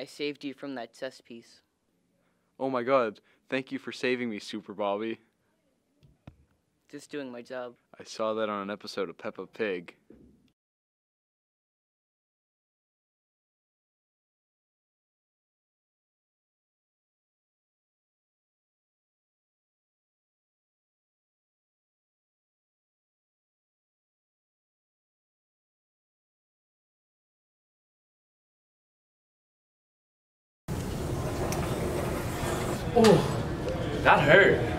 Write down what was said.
I saved you from that chess piece. Oh my god, thank you for saving me, Super Bobby. Just doing my job. I saw that on an episode of Peppa Pig. Oh, that hurt.